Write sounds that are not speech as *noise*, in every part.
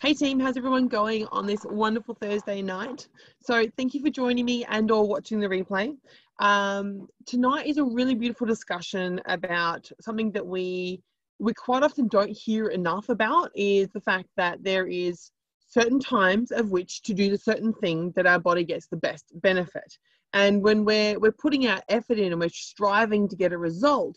Hey team, how's everyone going on this wonderful Thursday night? So thank you for joining me and or watching the replay. Um, tonight is a really beautiful discussion about something that we we quite often don't hear enough about is the fact that there is certain times of which to do the certain thing that our body gets the best benefit. And when we're we're putting our effort in and we're striving to get a result,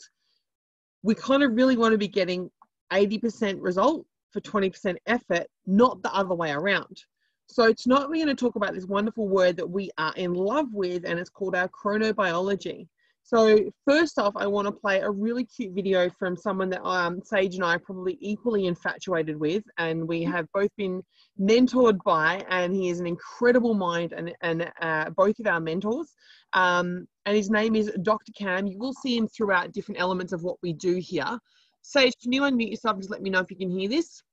we kind of really want to be getting 80% result for 20% effort, not the other way around. So tonight we're going to talk about this wonderful word that we are in love with, and it's called our chronobiology. So first off, I want to play a really cute video from someone that um, Sage and I are probably equally infatuated with, and we have both been mentored by, and he is an incredible mind and, and uh, both of our mentors. Um, and his name is Dr. Cam. You will see him throughout different elements of what we do here. Sage, can you unmute yourself? Just let me know if you can hear this.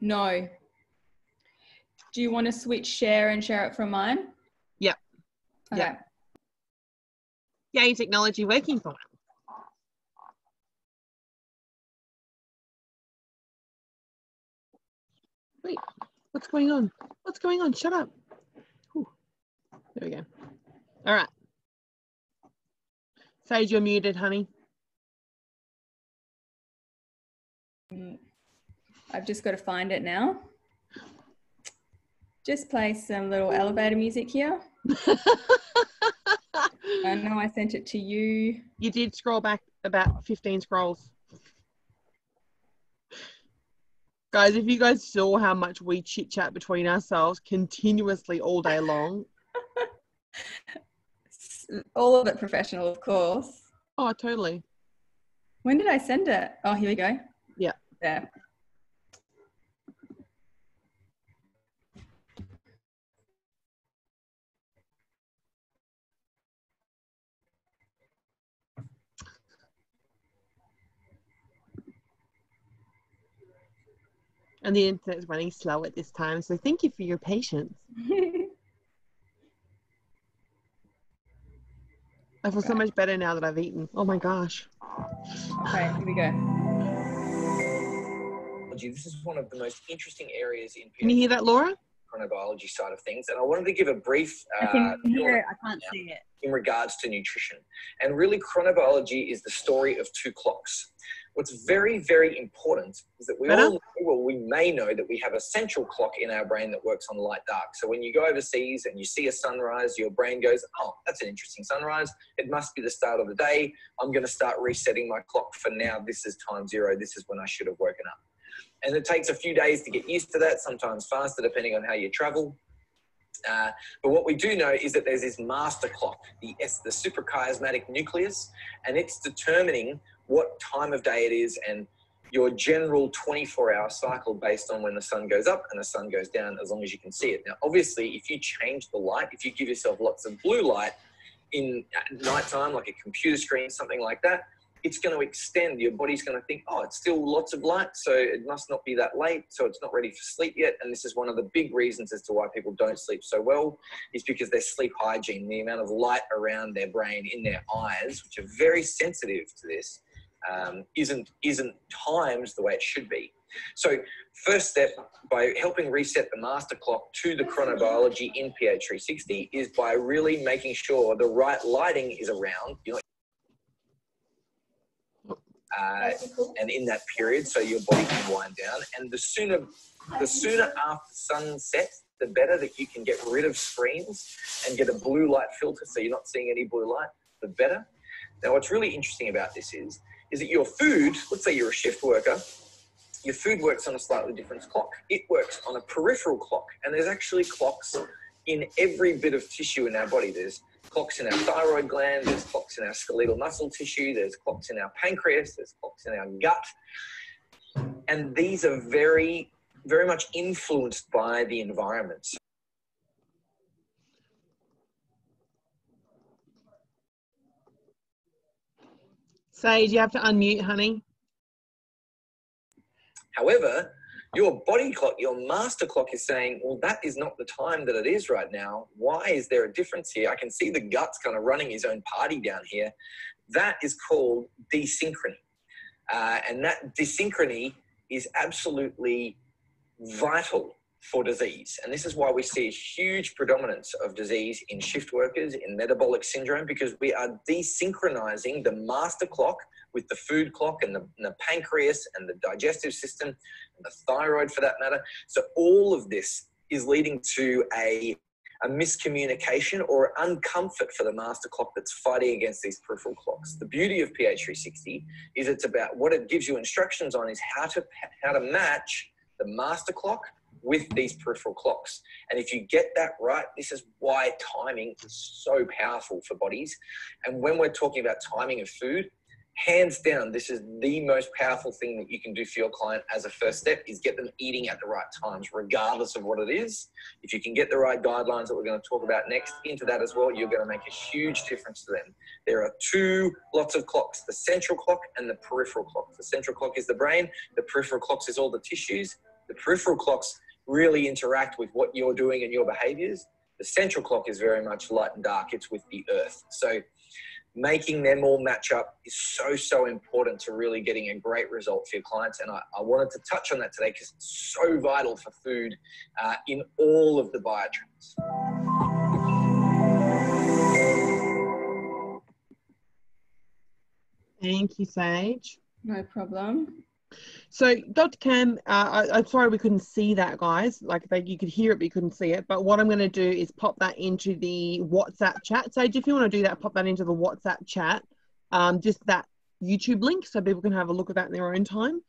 No. Do you want to switch share and share it from mine? Yep. Okay. Yep. Yay, technology working fine. Wait, what's going on? What's going on? Shut up. There we go. All right. Sage, you're muted, honey. I've just got to find it now. Just play some little elevator music here. *laughs* I know I sent it to you. You did scroll back about 15 scrolls. Guys, if you guys saw how much we chit chat between ourselves continuously all day long. *laughs* all of it professional, of course. Oh, totally. When did I send it? Oh, here we go. Yeah. There. And the internet is running slow at this time, so thank you for your patience. *laughs* I feel so much better now that I've eaten. Oh my gosh. Okay, here we go. This is one of the most interesting areas in Can you hear that, Laura? chronobiology side of things. And I wanted to give a brief I can uh, hear it, I can't see it. in regards to nutrition. And really, chronobiology is the story of two clocks. What's very, very important is that we all know, well, we may know that we have a central clock in our brain that works on light dark. So when you go overseas and you see a sunrise, your brain goes, oh, that's an interesting sunrise. It must be the start of the day. I'm going to start resetting my clock for now. This is time zero. This is when I should have woken up. And it takes a few days to get used to that, sometimes faster, depending on how you travel. Uh, but what we do know is that there's this master clock, the S, the suprachiasmatic nucleus, and it's determining what time of day it is and your general 24 hour cycle based on when the sun goes up and the sun goes down, as long as you can see it. Now, obviously, if you change the light, if you give yourself lots of blue light in nighttime, like a computer screen, something like that, it's going to extend. Your body's going to think, oh, it's still lots of light, so it must not be that late, so it's not ready for sleep yet. And this is one of the big reasons as to why people don't sleep so well, is because their sleep hygiene, the amount of light around their brain, in their eyes, which are very sensitive to this, um, isn't isn't timed the way it should be. So, first step by helping reset the master clock to the chronobiology in PH360 is by really making sure the right lighting is around. Uh, and in that period, so your body can wind down. And the sooner, the sooner after sunset, the better that you can get rid of screens and get a blue light filter, so you're not seeing any blue light. The better. Now, what's really interesting about this is, is that your food. Let's say you're a shift worker. Your food works on a slightly different clock. It works on a peripheral clock, and there's actually clocks in every bit of tissue in our body. There's clocks in our thyroid gland, there's clocks in our skeletal muscle tissue, there's clocks in our pancreas, there's clocks in our gut. And these are very, very much influenced by the environment. Sage, you have to unmute, honey. However, your body clock, your master clock is saying, well, that is not the time that it is right now. Why is there a difference here? I can see the guts kind of running his own party down here. That is called desynchrony. Uh, and that desynchrony is absolutely vital for disease. And this is why we see a huge predominance of disease in shift workers, in metabolic syndrome, because we are desynchronizing the master clock with the food clock and the, and the, pancreas and the digestive system and the thyroid for that matter. So all of this is leading to a a miscommunication or uncomfort for the master clock that's fighting against these peripheral clocks. The beauty of PH360 is it's about what it gives you instructions on is how to how to match the master clock with these peripheral clocks. And if you get that right, this is why timing is so powerful for bodies. And when we're talking about timing of food, hands down, this is the most powerful thing that you can do for your client as a first step is get them eating at the right times, regardless of what it is. If you can get the right guidelines that we're going to talk about next into that as well, you're going to make a huge difference to them. There are two lots of clocks, the central clock and the peripheral clock. The central clock is the brain, the peripheral clocks is all the tissues. The peripheral clocks really interact with what you're doing and your behaviors. The central clock is very much light and dark, it's with the earth. So making them all match up is so, so important to really getting a great result for your clients. And I, I wanted to touch on that today because it's so vital for food uh, in all of the biotrends. Thank you, Sage. No problem. So, Dr. Cam, uh, I, am sorry we couldn't see that, guys. Like, they, you could hear it, but you couldn't see it. But what I'm going to do is pop that into the WhatsApp chat. Sage, if you want to do that, pop that into the WhatsApp chat. Um, just that YouTube link so people can have a look at that in their own time.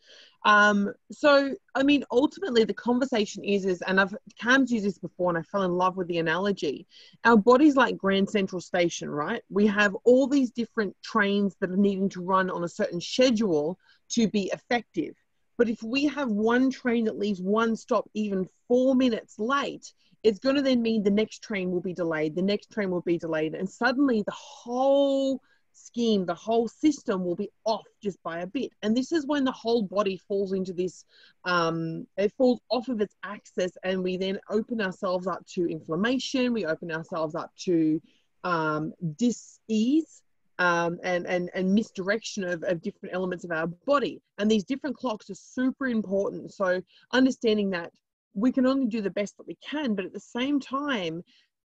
Um, so, I mean, ultimately, the conversation is, is, and I've Cam's used this before, and I fell in love with the analogy. Our body's like Grand Central Station, right? We have all these different trains that are needing to run on a certain schedule to be effective. But if we have one train that leaves one stop even four minutes late, it's going to then mean the next train will be delayed, the next train will be delayed, and suddenly the whole scheme, the whole system will be off just by a bit. And this is when the whole body falls into this, um, it falls off of its axis, and we then open ourselves up to inflammation, we open ourselves up to um, dis ease um, and, and, and misdirection of, of different elements of our body. And these different clocks are super important. So understanding that we can only do the best that we can, but at the same time,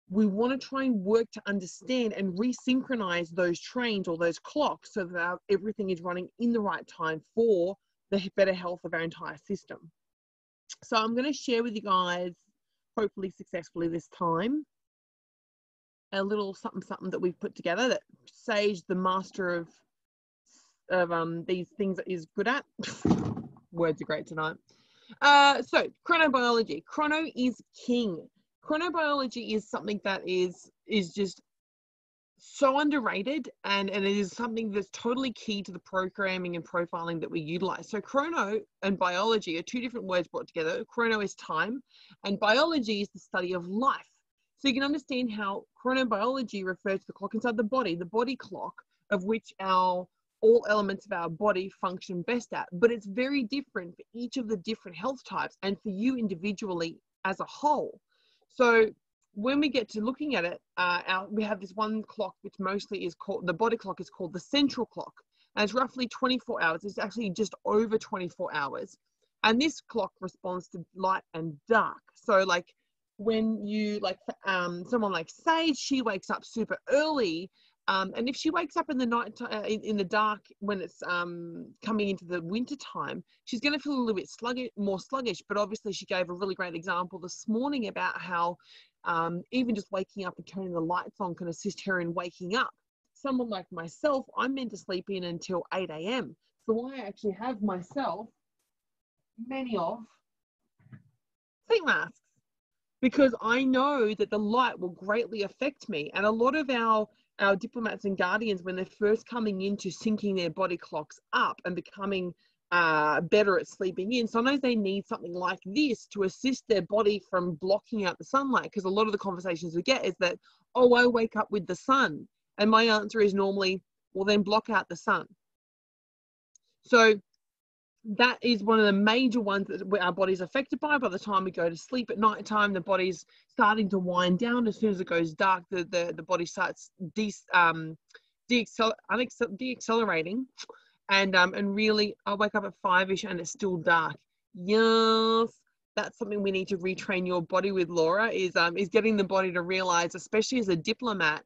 we want to try and work to understand and resynchronize those trains or those clocks so that our, everything is running in the right time for the better health of our entire system. So I'm going to share with you guys, hopefully successfully this time, a little something something that we've put together that Sage, the master of of um these things that is good at. *laughs* Words are great tonight. Uh, so chronobiology. Chrono is king. Chronobiology is something that is is just so underrated and, and it is something that's totally key to the programming and profiling that we utilize. So chrono and biology are two different words brought together. Chrono is time and biology is the study of life. So you can understand how chronobiology refers to the clock inside the body, the body clock of which our all elements of our body function best at. But it's very different for each of the different health types and for you individually as a whole. So when we get to looking at it, uh, our, we have this one clock which mostly is called the body clock is called the central clock, and it's roughly 24 hours. It's actually just over 24 hours, and this clock responds to light and dark. So like when you like um, someone like Sage, she wakes up super early. Um, and if she wakes up in the night, uh, in, in, the dark when it's um, coming into the winter time, she's going to feel a little bit sluggish, more sluggish. But obviously, she gave a really great example this morning about how um, even just waking up and turning the lights on can assist her in waking up. Someone like myself, I'm meant to sleep in until 8 a.m. So I actually have myself many of sleep masks because I know that the light will greatly affect me. And a lot of our our diplomats and guardians, when they're first coming into syncing their body clocks up and becoming uh, better at sleeping in, sometimes they need something like this to assist their body from blocking out the sunlight. Because a lot of the conversations we get is that, oh, I wake up with the sun. And my answer is normally, well, then block out the sun. So that is one of the major ones that our body's affected by. By the time we go to sleep at night time, the body's starting to wind down. As soon as it goes dark, the the, the body starts de- um, deaccelerating and um and really I wake up at five ish and it's still dark. Yes, that's something we need to retrain your body with, Laura. Is um is getting the body to realize, especially as a diplomat,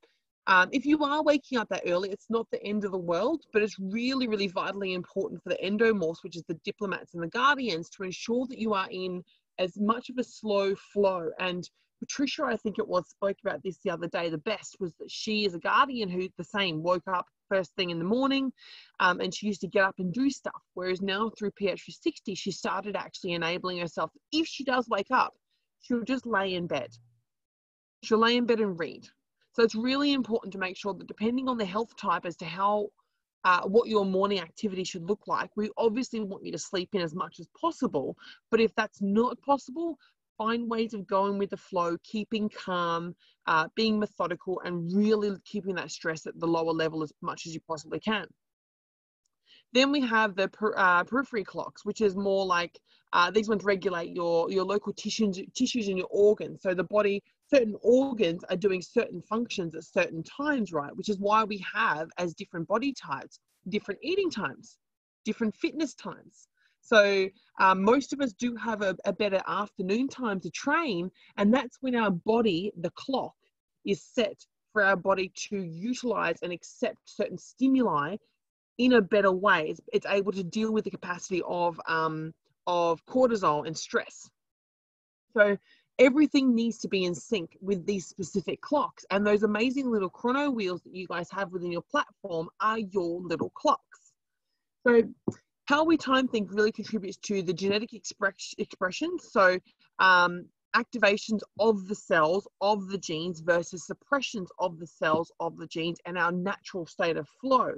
um, if you are waking up that early, it's not the end of the world, but it's really, really vitally important for the endomorphs, which is the diplomats and the guardians, to ensure that you are in as much of a slow flow. And Patricia, I think it was, spoke about this the other day. The best was that she is a guardian who the same woke up first thing in the morning um, and she used to get up and do stuff. Whereas now through PH360, she started actually enabling herself. If she does wake up, she'll just lay in bed. She'll lay in bed and read. So it's really important to make sure that depending on the health type as to how uh, what your morning activity should look like. We obviously want you to sleep in as much as possible, but if that's not possible, find ways of going with the flow, keeping calm, uh, being methodical, and really keeping that stress at the lower level as much as you possibly can. Then we have the per, uh, periphery clocks, which is more like uh, these ones regulate your your local tissues tissues in your organs. So the body, certain organs are doing certain functions at certain times, right? Which is why we have as different body types, different eating times, different fitness times. So um, most of us do have a, a better afternoon time to train, and that's when our body, the clock, is set for our body to utilize and accept certain stimuli in a better way. It's, it's able to deal with the capacity of um, of cortisol and stress. So everything needs to be in sync with these specific clocks. And those amazing little chrono wheels that you guys have within your platform are your little clocks. So how we time think really contributes to the genetic express, expression. So um, activations of the cells of the genes versus suppressions of the cells of the genes and our natural state of flow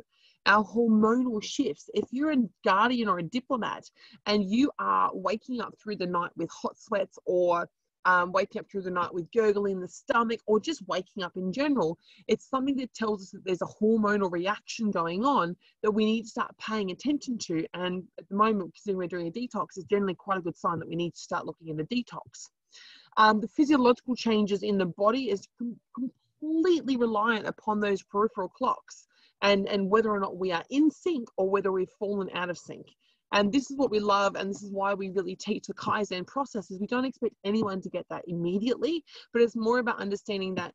our hormonal shifts. If you're a guardian or a diplomat and you are waking up through the night with hot sweats or um, waking up through the night with gurgling in the stomach or just waking up in general, it's something that tells us that there's a hormonal reaction going on that we need to start paying attention to. And at the moment, considering we're doing a detox, is generally quite a good sign that we need to start looking in the detox. Um, the physiological changes in the body is com- completely reliant upon those peripheral clocks and, and whether or not we are in sync or whether we've fallen out of sync. And this is what we love, and this is why we really teach the Kaizen process. Is we don't expect anyone to get that immediately, but it's more about understanding that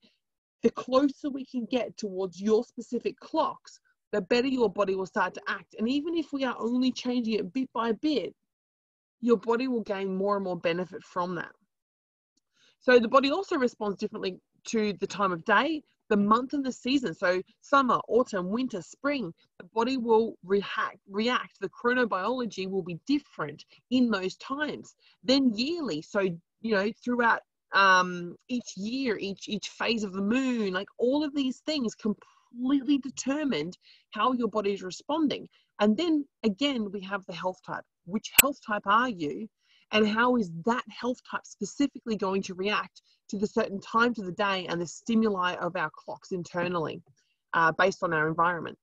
the closer we can get towards your specific clocks, the better your body will start to act. And even if we are only changing it bit by bit, your body will gain more and more benefit from that. So the body also responds differently to the time of day, the month and the season. So summer, autumn, winter, spring, the body will react, react. The chronobiology will be different in those times. Then yearly, so you know, throughout um, each year, each each phase of the moon, like all of these things completely determined how your body is responding. And then again, we have the health type. Which health type are you? And how is that health type specifically going to react to the certain times of the day and the stimuli of our clocks internally uh, based on our environment.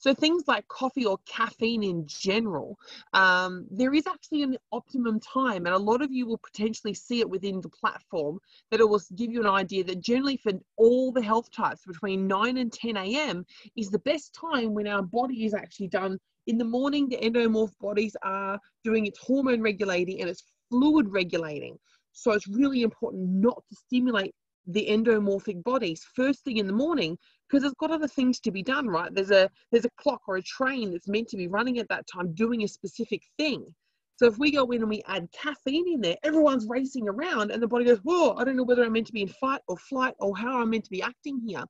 So things like coffee or caffeine in general, um, there is actually an optimum time, and a lot of you will potentially see it within the platform that it will give you an idea that generally for all the health types between 9 and 10 a.m. is the best time when our body is actually done. In the morning, the endomorph bodies are doing its hormone regulating and its fluid regulating. So it's really important not to stimulate the endomorphic bodies first thing in the morning because it's got other things to be done, right? There's a there's a clock or a train that's meant to be running at that time doing a specific thing. So if we go in and we add caffeine in there, everyone's racing around and the body goes, whoa, I don't know whether I'm meant to be in fight or flight or how I'm meant to be acting here.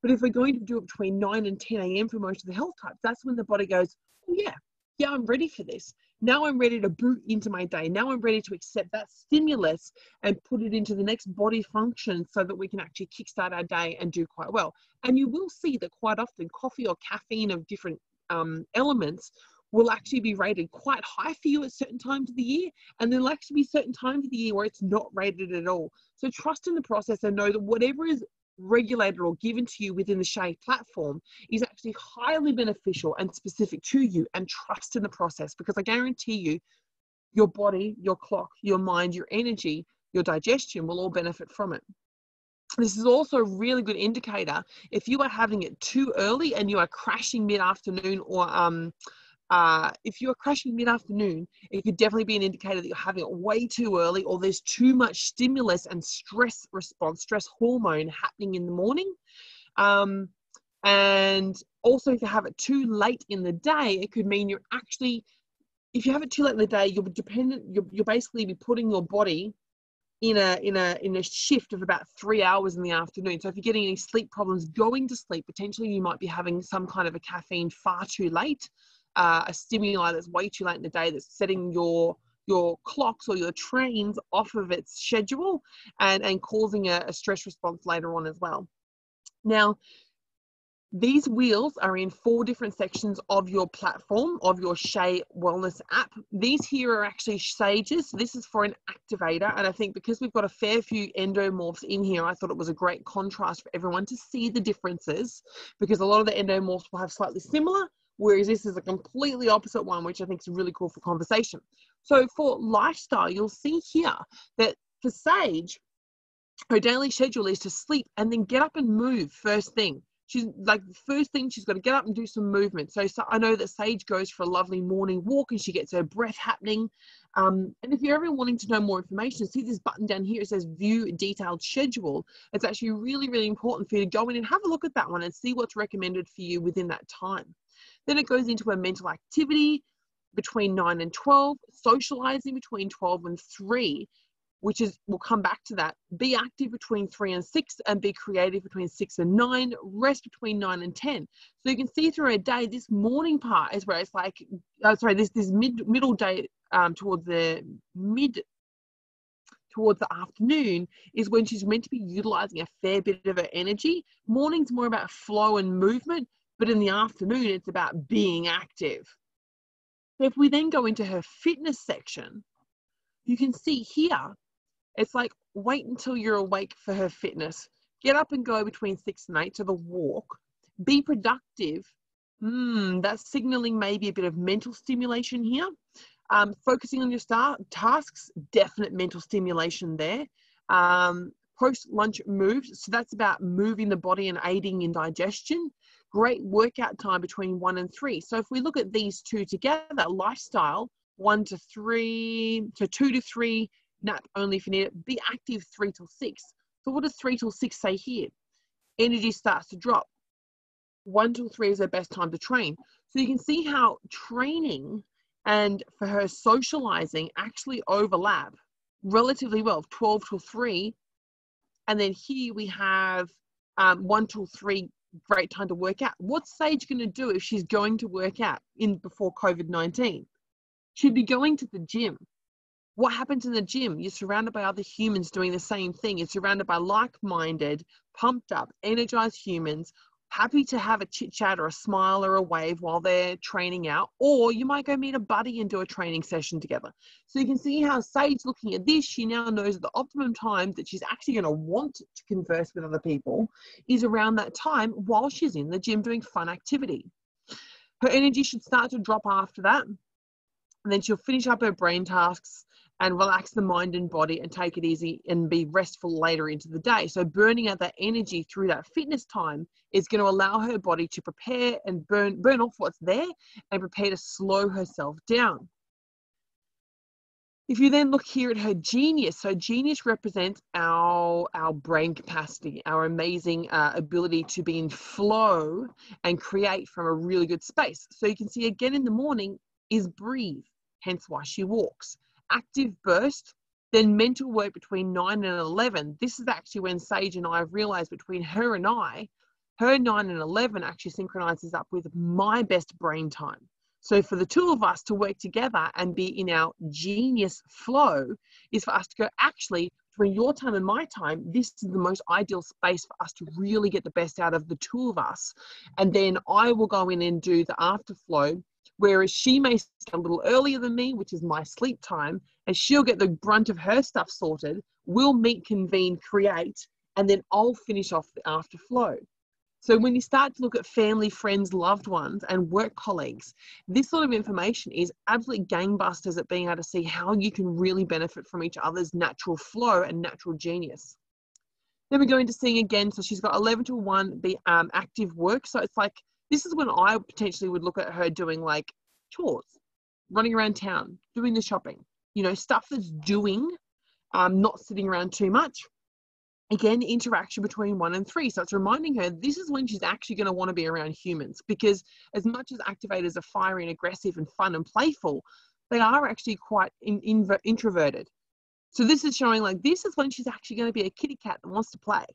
But if we're going to do it between 9 and 10 a.m. for most of the health types, that's when the body goes, oh yeah, yeah, I'm ready for this. Now I'm ready to boot into my day. Now I'm ready to accept that stimulus and put it into the next body function so that we can actually kickstart our day and do quite well. And you will see that quite often coffee or caffeine of different um, elements will actually be rated quite high for you at certain times of the year. And there'll actually be certain times of the year where it's not rated at all. So trust in the process and know that whatever is regulated or given to you within the Shade platform is actually highly beneficial and specific to you and trust in the process because I guarantee you your body, your clock, your mind, your energy, your digestion will all benefit from it. this is also a really good indicator if you are having it too early and you are crashing mid-afternoon or um, uh, if you're crashing mid-afternoon, it could definitely be an indicator that you're having it way too early or there's too much stimulus and stress response, stress hormone happening in the morning. Um, and also if you have it too late in the day, it could mean you're actually, if you have it too late in the day, you're dependent, you're, you're basically be putting your body in a in a in a shift of about three hours in the afternoon. So if you're getting any sleep problems going to sleep, potentially you might be having some kind of a caffeine far too late, uh, a stimuli that's way too late in the day that's setting your your clocks or your trains off of its schedule and and causing a, a stress response later on as well. Now, these wheels are in four different sections of your platform, of your Shae Wellness app. These here are actually Sages. This is for an activator. And I think because we've got a fair few endomorphs in here, I thought it was a great contrast for everyone to see the differences because a lot of the endomorphs will have slightly similar, whereas this is a completely opposite one, which I think is really cool for conversation. So for lifestyle, you'll see here that for Sage, her daily schedule is to sleep and then get up and move first thing she's like the first thing she's got to get up and do some movement. So, so I know that Sage goes for a lovely morning walk and she gets her breath happening. Um, and if you're ever wanting to know more information, see this button down here. It says view detailed schedule. It's actually really, really important for you to go in and have a look at that one and see what's recommended for you within that time. Then it goes into a mental activity between 9 and 12, socializing between 12 and 3, which is we'll come back to that. Be active between 3 and 6 and be creative between 6 and 9 rest between 9 and 10 so you can see through a day this morning part is where it's like uh, sorry this this mid middle day um, towards the mid towards the afternoon is when she's meant to be utilizing a fair bit of her energy. Morning's more about flow and movement but in the afternoon it's about being active so if we then go into her fitness section you can see here it's like wait until you're awake for her fitness. Get up and go between six and eight to the walk. Be productive. Hmm, that's signaling maybe a bit of mental stimulation here. Um, focusing on your star tasks, definite mental stimulation there. Um, Post lunch moves, so that's about moving the body and aiding in digestion. Great workout time between one and three. So if we look at these two together, lifestyle, one to three, to two to three, nap only if you need it. Be active three till six. So what does three till six say here? Energy starts to drop. One till three is her best time to train. So you can see how training and for her socializing actually overlap relatively well. 12 till three. And then here we have um, one till three great time to work out. What's Sage going to do if she's going to work out in before COVID 19? She'd be going to the gym what happens in the gym? You're surrounded by other humans doing the same thing. You're surrounded by like minded, pumped up, energized humans, happy to have a chit chat or a smile or a wave while they're training out. Or you might go meet a buddy and do a training session together. So you can see how Sage looking at this, she now knows that the optimum time that she's actually going to want to converse with other people is around that time while she's in the gym doing fun activity. Her energy should start to drop after that. And then she'll finish up her brain tasks and relax the mind and body and take it easy and be restful later into the day. So, burning out that energy through that fitness time is going to allow her body to prepare and burn, burn off what's there and prepare to slow herself down. If you then look here at her genius, so genius represents our our brain capacity, our amazing uh, ability to be in flow and create from a really good space. So you can see again in the morning is breathe, hence why she walks active burst, then mental work between 9 and 11. This is actually when Sage and I have realized between her and I, her 9 and 11 actually synchronizes up with my best brain time. So for the two of us to work together and be in our genius flow is for us to go, actually, between your time and my time, this is the most ideal space for us to really get the best out of the two of us. And then I will go in and do the afterflow Whereas she may start a little earlier than me, which is my sleep time, and she'll get the brunt of her stuff sorted. We'll meet, convene, create, and then I'll finish off the after flow. So when you start to look at family, friends, loved ones, and work colleagues, this sort of information is absolutely gangbusters at being able to see how you can really benefit from each other's natural flow and natural genius. Then we go into seeing again. So she's got 11 to 1 be um, active work. So it's like, this is when I potentially would look at her doing like chores, running around town, doing the shopping, you know, stuff that's doing, um, not sitting around too much. Again, interaction between one and three. So it's reminding her this is when she's actually going to want to be around humans because as much as activators are fiery and aggressive and fun and playful, they are actually quite in, in, introverted. So this is showing like this is when she's actually going to be a kitty cat that wants to play.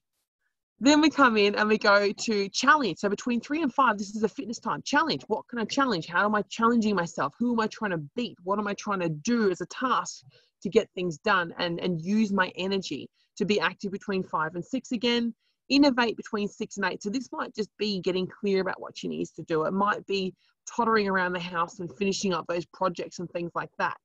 Then we come in and we go to challenge. So between three and five, this is a fitness time. Challenge. What can I challenge? How am I challenging myself? Who am I trying to beat? What am I trying to do as a task to get things done and, and use my energy to be active between five and six again? Innovate between six and eight. So this might just be getting clear about what she needs to do. It might be tottering around the house and finishing up those projects and things like that.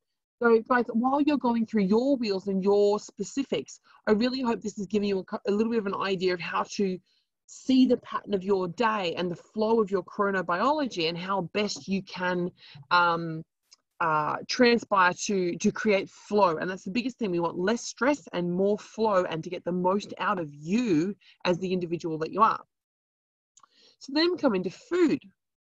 So, guys, while you're going through your wheels and your specifics, I really hope this is giving you a, a, little bit of an idea of how to see the pattern of your day and the flow of your chronobiology and how best you can um, uh, transpire to to create flow. And that's the biggest thing. We want less stress and more flow, and to get the most out of you as the individual that you are. So then come into food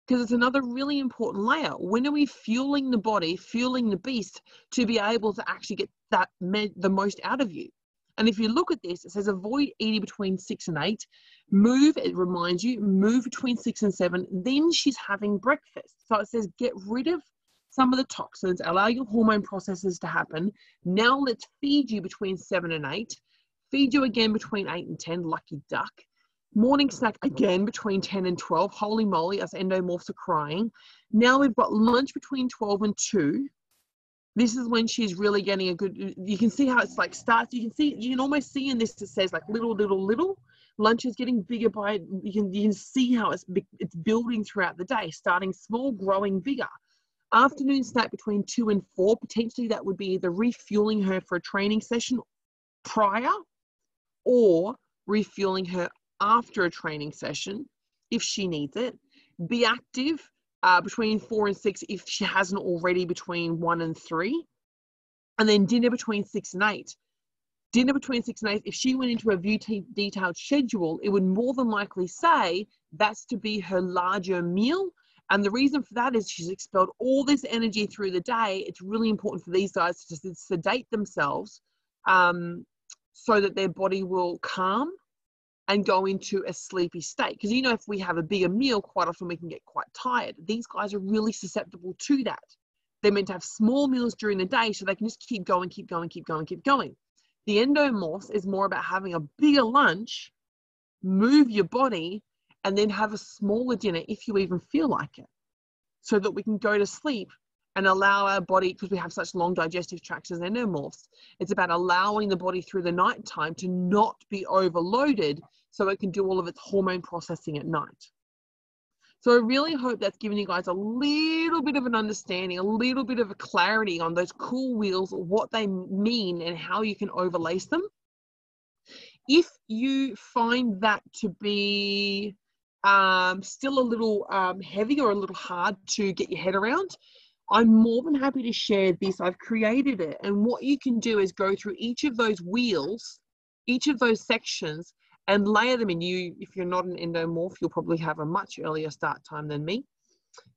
because it's another really important layer. When are we fueling the body, fueling the beast to be able to actually get that the most out of you? And if you look at this, it says avoid eating between six and eight. Move, it reminds you, move between six and seven. Then she's having breakfast. So it says get rid of some of the toxins, allow your hormone processes to happen. Now let's feed you between seven and eight. Feed you again between eight and 10, lucky duck. Morning snack again between 10 and 12. Holy moly, us endomorphs are crying. Now we've got lunch between 12 and 2. This is when she's really getting a good, you can see how it's like starts. You can see, you can almost see in this, it says like little, little, little. Lunch is getting bigger by, you can, you can see how it's, it's building throughout the day, starting small, growing bigger. Afternoon snack between 2 and 4. Potentially that would be either refueling her for a training session prior or refueling her after a training session if she needs it. Be active uh, between four and six if she hasn't already between one and three. And then dinner between six and eight. Dinner between six and eight, if she went into a view detailed schedule, it would more than likely say that's to be her larger meal. And the reason for that is she's expelled all this energy through the day. It's really important for these guys to sedate themselves um, so that their body will calm and go into a sleepy state. Because you know, if we have a bigger meal, quite often we can get quite tired. These guys are really susceptible to that. They're meant to have small meals during the day so they can just keep going, keep going, keep going, keep going. The endomorph is more about having a bigger lunch, move your body, and then have a smaller dinner if you even feel like it, so that we can go to sleep and allow our body, because we have such long digestive tracts as endomorphs, it's about allowing the body through the night time to not be overloaded so it can do all of its hormone processing at night. So I really hope that's given you guys a little bit of an understanding, a little bit of a clarity on those cool wheels, what they mean and how you can overlace them. If you find that to be um, still a little um, heavy or a little hard to get your head around, I'm more than happy to share this. I've created it. And what you can do is go through each of those wheels, each of those sections, and layer them in. You, if you're not an endomorph, you'll probably have a much earlier start time than me.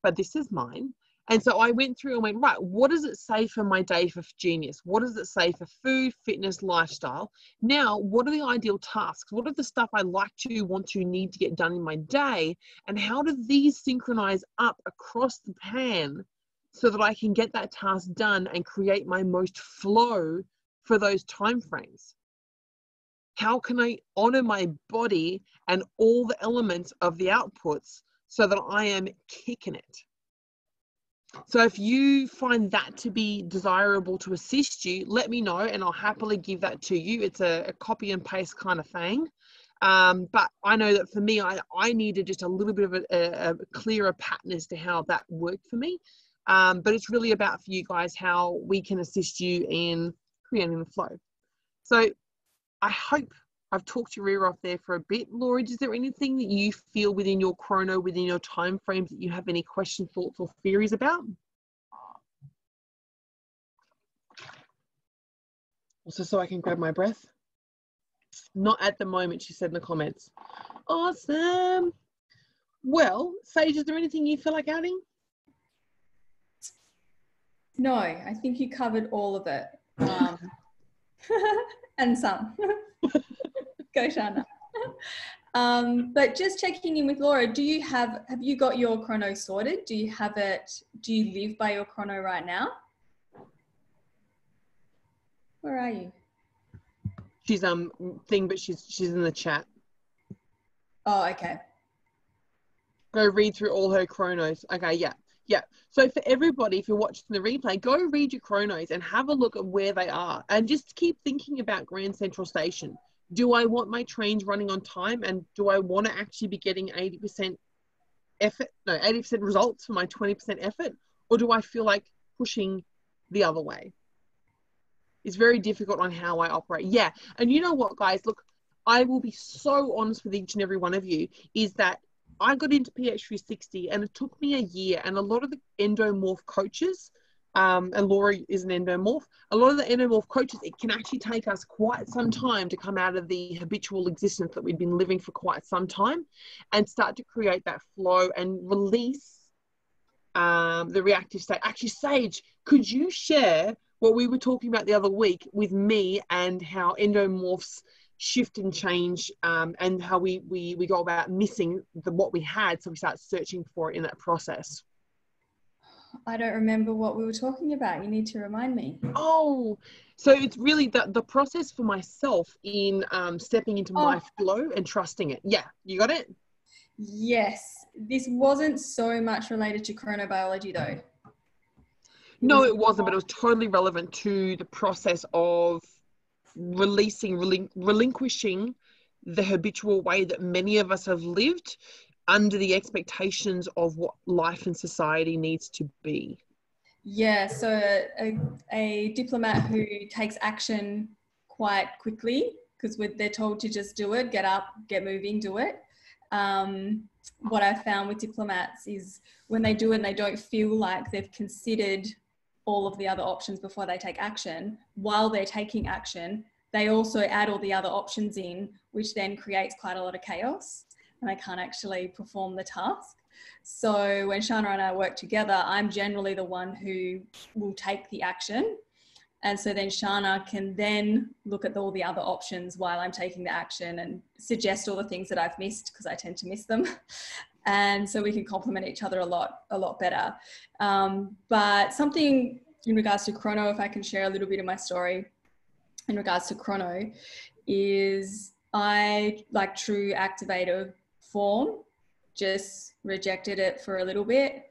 But this is mine. And so I went through and went, right, what does it say for my day for genius? What does it say for food, fitness, lifestyle? Now, what are the ideal tasks? What are the stuff I like to, want to, need to get done in my day? And how do these synchronize up across the pan so that I can get that task done and create my most flow for those time frames? How can I honor my body and all the elements of the outputs so that I am kicking it? So if you find that to be desirable to assist you, let me know and I'll happily give that to you. It's a, a copy and paste kind of thing. Um, but I know that for me, I, I needed just a little bit of a, a, a clearer pattern as to how that worked for me. Um, but it's really about for you guys how we can assist you in creating the flow. So I hope I've talked your ear off there for a bit. Laura, is there anything that you feel within your chrono, within your time frames that you have any questions, thoughts, or theories about? Also, so I can grab my breath. Not at the moment, she said in the comments. Awesome. Well, Sage, is there anything you feel like adding? No, I think you covered all of it. Um, *laughs* and some. *laughs* Go, Sharna. Um, but just checking in with Laura, do you have have you got your chrono sorted? Do you have it? Do you live by your chrono right now? Where are you? She's um thing, but she's she's in the chat. Oh, okay. Go read through all her chronos. Okay, yeah. Yeah. So for everybody, if you're watching the replay, go read your chronos and have a look at where they are and just keep thinking about Grand Central Station. Do I want my trains running on time and do I want to actually be getting 80% effort, no, 80% results for my 20% effort? Or do I feel like pushing the other way? It's very difficult on how I operate. Yeah. And you know what, guys? Look, I will be so honest with each and every one of you is that I got into PH360 and it took me a year. And a lot of the endomorph coaches, um, and Laura is an endomorph, a lot of the endomorph coaches, it can actually take us quite some time to come out of the habitual existence that we've been living for quite some time and start to create that flow and release um, the reactive state. Actually, Sage, could you share what we were talking about the other week with me and how endomorphs shift and change um, and how we, we, we go about missing the, what we had so we start searching for it in that process. I don't remember what we were talking about. You need to remind me. Oh so it's really the, the process for myself in um, stepping into oh. my flow and trusting it. Yeah you got it? Yes. This wasn't so much related to chronobiology though. No it wasn't but it was totally relevant to the process of releasing, relin- relinquishing the habitual way that many of us have lived under the expectations of what life and society needs to be. Yeah, so a, a diplomat who takes action quite quickly because they're told to just do it, get up, get moving, do it. Um, what I found with diplomats is when they do it and they don't feel like they've considered all of the other options before they take action. While they're taking action, they also add all the other options in, which then creates quite a lot of chaos and they can't actually perform the task. So when Sharna and I work together, I'm generally the one who will take the action. And so then Sharna can then look at all the other options while I'm taking the action and suggest all the things that I've missed because I tend to miss them. *laughs* and so we can complement each other a lot a lot better. Um, but something in regards to chrono if i can share a little bit of my story in regards to chrono is i like true activator form just rejected it for a little bit.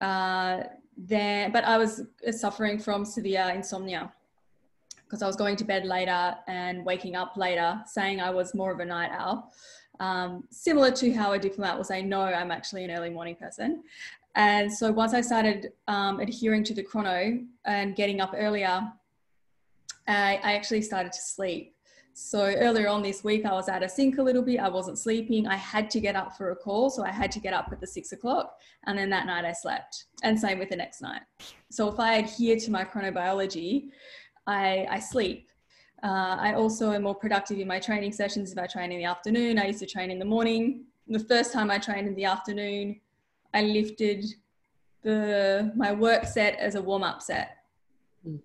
Uh, then but i was suffering from severe insomnia because i was going to bed later and waking up later saying i was more of a night owl um, similar to how a diplomat will say, no, I'm actually an early morning person. And so once I started um, adhering to the chrono and getting up earlier, I, I actually started to sleep. So earlier on this week, I was out of sync a little bit. I wasn't sleeping. I had to get up for a call. So I had to get up at the six o'clock. And then that night I slept. And same with the next night. So if I adhere to my chronobiology, I, I sleep. Uh, I also am more productive in my training sessions if I train in the afternoon. I used to train in the morning. The first time I trained in the afternoon, I lifted the my work set as a warm up set. Mm.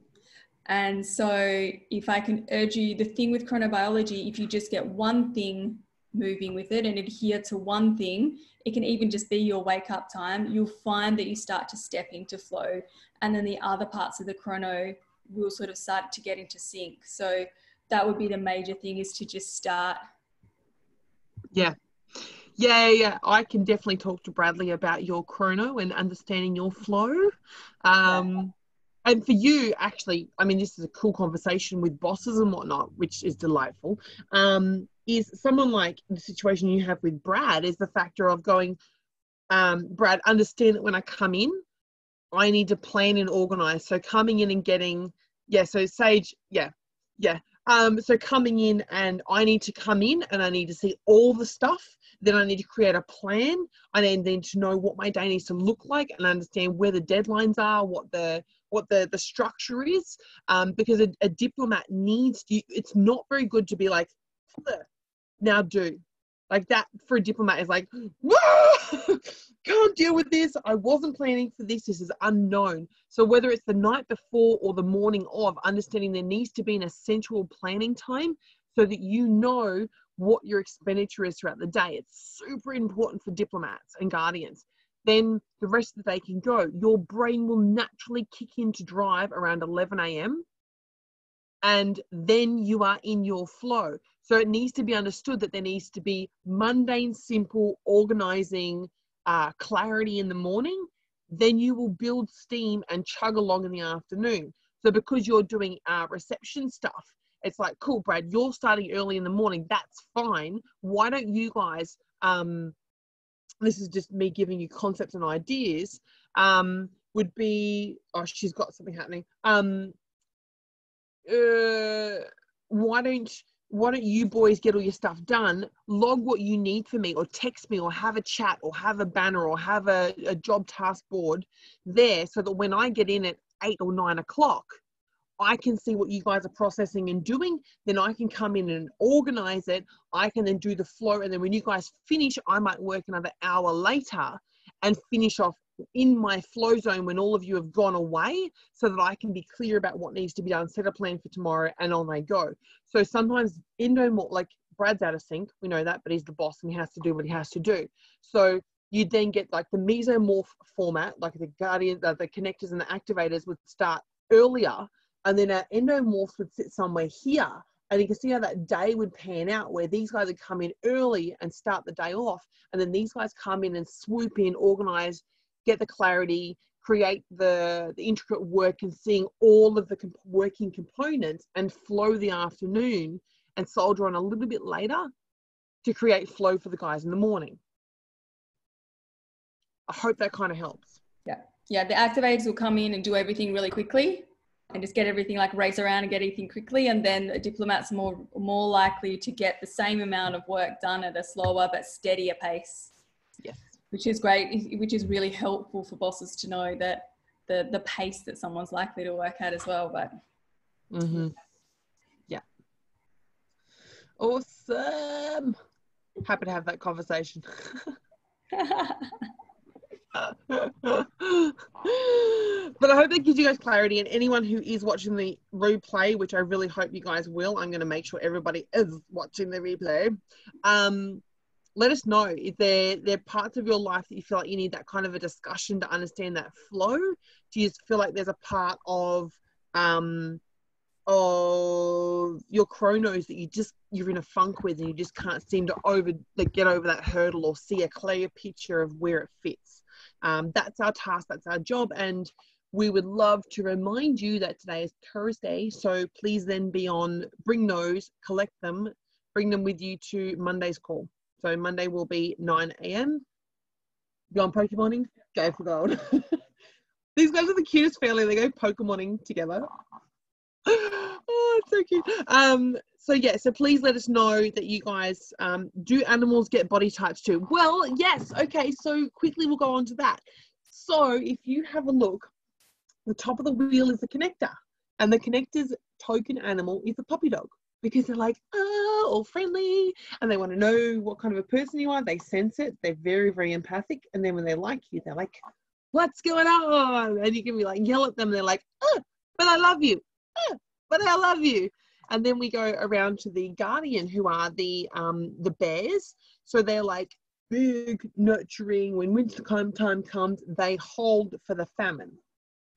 And so, if I can urge you, the thing with chronobiology, if you just get one thing moving with it and adhere to one thing, it can even just be your wake up time. You'll find that you start to step into flow, and then the other parts of the chrono will sort of start to get into sync. So that would be the major thing is to just start. Yeah. Yeah, yeah, I can definitely talk to Bradley about your chrono and understanding your flow. Um, yeah. And for you, actually, I mean, this is a cool conversation with bosses and whatnot, which is delightful. Um, is someone like the situation you have with Brad is the factor of going, um, Brad, understand that when I come in, I need to plan and organize. So coming in and getting, yeah, so Sage, yeah, yeah. Um, so coming in and I need to come in and I need to see all the stuff. Then I need to create a plan. I then need to know what my day needs to look like and understand where the deadlines are, what the what the the structure is. Um, because a, a diplomat needs to, it's not very good to be like now do. Like that for a diplomat is like, Whoa! *laughs* can't deal with this. I wasn't planning for this. This is unknown. So whether it's the night before or the morning of, understanding there needs to be an essential planning time so that you know what your expenditure is throughout the day. It's super important for diplomats and guardians. Then the rest of the day can go. Your brain will naturally kick into drive around 11 a.m. And then you are in your flow. So it needs to be understood that there needs to be mundane, simple, organizing uh, clarity in the morning. Then you will build steam and chug along in the afternoon. So because you're doing uh, reception stuff, it's like, cool, Brad, you're starting early in the morning. That's fine. Why don't you guys? Um, this is just me giving you concepts and ideas. Um, would be, oh, she's got something happening. Um, uh, why don't why don't you boys get all your stuff done log what you need for me or text me or have a chat or have a banner or have a, a job task board there so that when i get in at eight or nine o'clock I can see what you guys are processing and doing. Then I can come in and organize it. I can then do the flow. And then when you guys finish, I might work another hour later and finish off in my flow zone when all of you have gone away so that I can be clear about what needs to be done, set a plan for tomorrow, and on they go. So sometimes endomorph, like Brad's out of sync, we know that, but he's the boss and he has to do what he has to do. So you then get like the mesomorph format, like the guardian, the, the connectors and the activators would start earlier and then our endomorphs would sit somewhere here. And you can see how that day would pan out where these guys would come in early and start the day off. And then these guys come in and swoop in, organize, get the clarity, create the, the intricate work and seeing all of the comp- working components and flow the afternoon and soldier on a little bit later to create flow for the guys in the morning. I hope that kind of helps. Yeah. Yeah. The activators will come in and do everything really quickly and just get everything like race around and get everything quickly. And then a diplomat's more more likely to get the same amount of work done at a slower but steadier pace. Yes. Which is great, which is really helpful for bosses to know that the the pace that someone's likely to work at as well. But mm-hmm. yeah. Awesome. Happy to have that conversation. *laughs* but I hope that gives you guys clarity. And anyone who is watching the replay, which I really hope you guys will, I'm going to make sure everybody is watching the replay. Um, let us know if there there are parts of your life that you feel like you need that kind of a discussion to understand that flow. Do you feel like there's a part of um, of your chronos that you just you're in a funk with and you just can't seem to over like, get over that hurdle or see a clear picture of where it fits um, that's our task, that's our job. And we would love to remind you that today is Thursday. So please then be on, bring those, collect them, bring them with you to Monday's call. So Monday will be 9 a.m. On Pokemoning, go for gold. *laughs* These guys are the cutest family. They go Pokemoning together. *gasps* oh, it's so cute. Um, so yeah, so please let us know that you guys um, do animals get body types too? Well, yes. Okay, so quickly we'll go on to that. So if you have a look, the top of the wheel is the connector, and the connector's token animal is a puppy dog because they're like, oh, all friendly, and they want to know what kind of a person you are. They sense it. They're very, very empathic, and then when they like you, they're like, what's going on? And you can be like, yell at them. They're like, oh, but I love you. Oh, but I love you and then we go around to the guardian who are the um the bears so they're like big nurturing when winter time comes they hold for the famine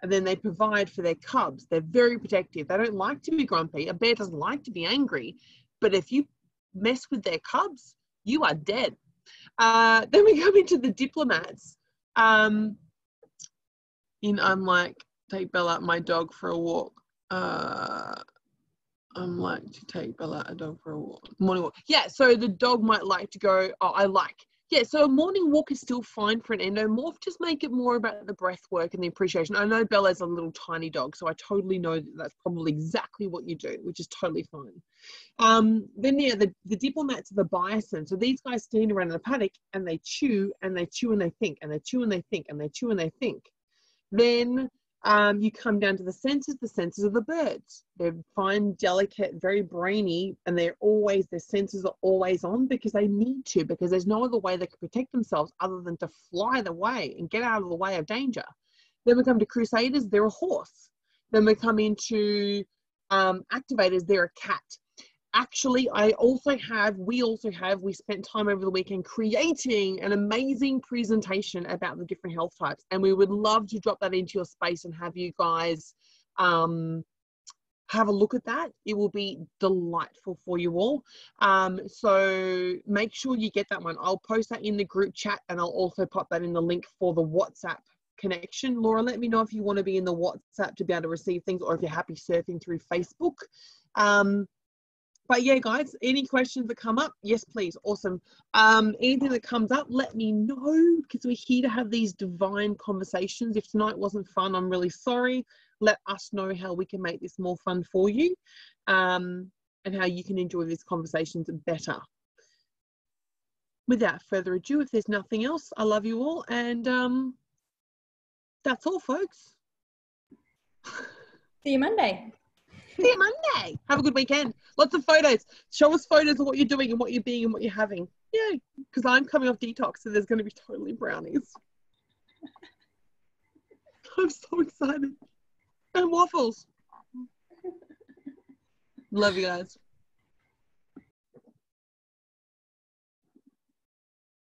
and then they provide for their cubs. They're very protective. They don't like to be grumpy. A bear doesn't like to be angry. But if you mess with their cubs you are dead. Uh, *laughs* then we come into the diplomats. Um, in i'm like take bella my dog for a walk. Uh, I'm like to take Bella a dog for a walk. Morning walk. Yeah, so the dog might like to go, oh, I like. Yeah, so a morning walk is still fine for an endomorph. Just make it more about the breath work and the appreciation. I know Bella's a little tiny dog, so I totally know that that's probably exactly what you do, which is totally fine. Um, then, yeah, the, the diplomats are the bison. So these guys stand around in the paddock and they chew and they chew and they think and they chew and they think and they chew and they think. Then Um, you come down to the sensors, the sensors of the birds. They're fine, delicate, very brainy, and they're always, their senses are always on because they need to, because there's no other way they can protect themselves other than to fly the way and get out of the way of danger. Then we come to crusaders, they're a horse. Then we come into um, activators, they're a cat actually i also have we also have we spent time over the weekend creating an amazing presentation about the different health types and we would love to drop that into your space and have you guys um, have a look at that. It will be delightful for you all. Um, so make sure you get that one. I'll post that in the group chat and i'll also pop that in the link for the whatsapp connection. Laura let me know if you want to be in the whatsapp to be able to receive things or if you're happy surfing through facebook. Um, but yeah, guys, any questions that come up, yes, please. Awesome. Um, anything that comes up, let me know because we're here to have these divine conversations. If tonight wasn't fun, I'm really sorry. Let us know how we can make this more fun for you um, and how you can enjoy these conversations better. Without further ado, if there's nothing else, I love you all. And um, that's all, folks. See you Monday. See you Monday. Have a good weekend. Lots of photos. Show us photos of what you're doing and what you're being and what you're having. Yeah, because I'm coming off detox, so there's going to be totally brownies. *laughs* I'm so excited. And waffles. Love you guys.